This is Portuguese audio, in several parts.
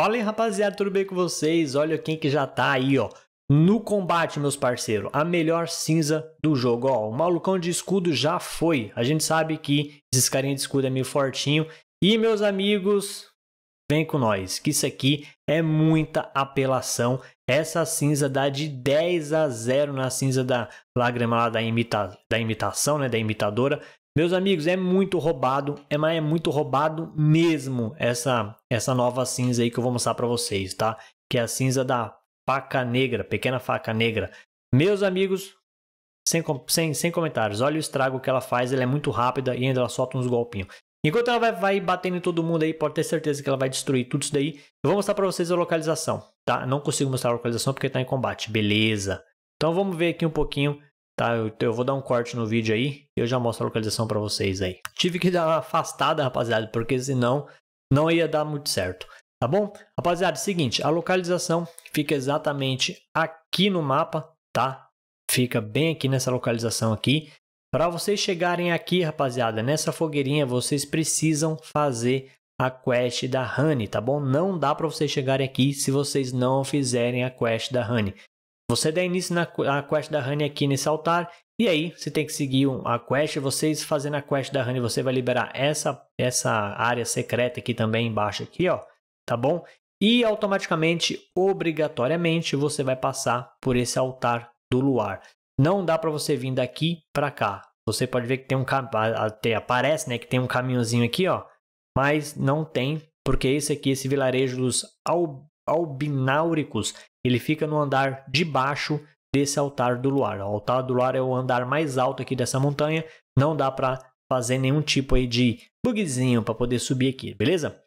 Fala aí, rapaziada, tudo bem com vocês? Olha quem que já tá aí, ó. No combate, meus parceiros, a melhor cinza do jogo. Ó, o malucão de escudo já foi. A gente sabe que esses carinha de escudo é meio fortinho. E, meus amigos, vem com nós, que isso aqui é muita apelação. Essa cinza dá de 10 a 0 na cinza da lágrima da, imita, da imitação, né, da imitadora. Meus amigos, é muito roubado, é, é muito roubado mesmo essa essa nova cinza aí que eu vou mostrar para vocês, tá? Que é a cinza da faca negra, pequena faca negra. Meus amigos, sem, sem, sem comentários, olha o estrago que ela faz, ela é muito rápida e ainda ela solta uns golpinhos. Enquanto ela vai, vai batendo em todo mundo aí, pode ter certeza que ela vai destruir tudo isso daí. Eu vou mostrar para vocês a localização, tá? Não consigo mostrar a localização porque está em combate, beleza. Então vamos ver aqui um pouquinho Tá, eu, eu, vou dar um corte no vídeo aí e eu já mostro a localização para vocês aí. Tive que dar uma afastada, rapaziada, porque senão não ia dar muito certo. Tá bom? Rapaziada, seguinte, a localização fica exatamente aqui no mapa, tá? Fica bem aqui nessa localização aqui. Para vocês chegarem aqui, rapaziada, nessa fogueirinha, vocês precisam fazer a quest da Honey, tá bom? Não dá para vocês chegarem aqui se vocês não fizerem a quest da Honey. Você dá início na quest da Honey aqui nesse altar e aí você tem que seguir a quest. Vocês fazendo a quest da Honey, você vai liberar essa essa área secreta aqui também embaixo aqui, ó, tá bom? E automaticamente, obrigatoriamente, você vai passar por esse altar do luar. Não dá para você vir daqui para cá. Você pode ver que tem um até aparece, né, que tem um caminhozinho aqui, ó, mas não tem, porque esse aqui, esse vilarejo dos albináuricos, ele fica no andar de baixo desse altar do luar. O altar do luar é o andar mais alto aqui dessa montanha. Não dá para fazer nenhum tipo aí de bugzinho para poder subir aqui, beleza?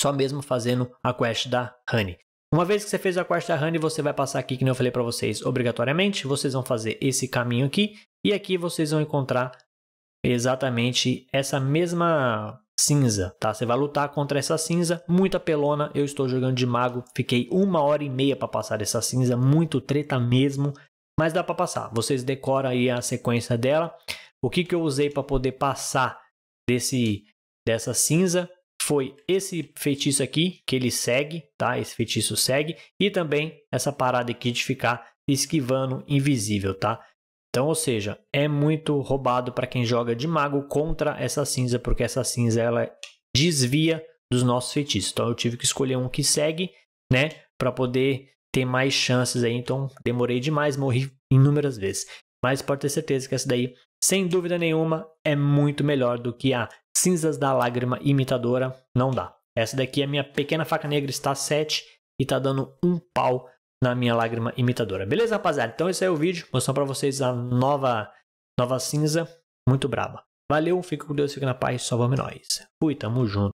Só mesmo fazendo a quest da Honey. Uma vez que você fez a da Honey, você vai passar aqui, que eu falei para vocês, obrigatoriamente. Vocês vão fazer esse caminho aqui. E aqui vocês vão encontrar exatamente essa mesma cinza, tá? Você vai lutar contra essa cinza, muita pelona. Eu estou jogando de mago, fiquei uma hora e meia para passar essa cinza, muito treta mesmo, mas dá para passar. Vocês decoram aí a sequência dela. O que, que eu usei para poder passar desse dessa cinza foi esse feitiço aqui que ele segue, tá? Esse feitiço segue e também essa parada aqui de ficar esquivando invisível, tá? Então, ou seja, é muito roubado para quem joga de mago contra essa cinza, porque essa cinza ela desvia dos nossos feitiços. Então, eu tive que escolher um que segue, né, para poder ter mais chances aí. Então, demorei demais, morri inúmeras vezes. Mas pode ter certeza que essa daí, sem dúvida nenhuma, é muito melhor do que a Cinzas da Lágrima Imitadora. Não dá. Essa daqui é a minha pequena faca negra, está 7 e está dando um pau na minha lágrima imitadora. Beleza, rapaziada? Então esse é o vídeo, mostrando para vocês a nova, nova cinza, muito braba. Valeu, fica com Deus, fica na paz, vamos nós. Fui, tamo junto.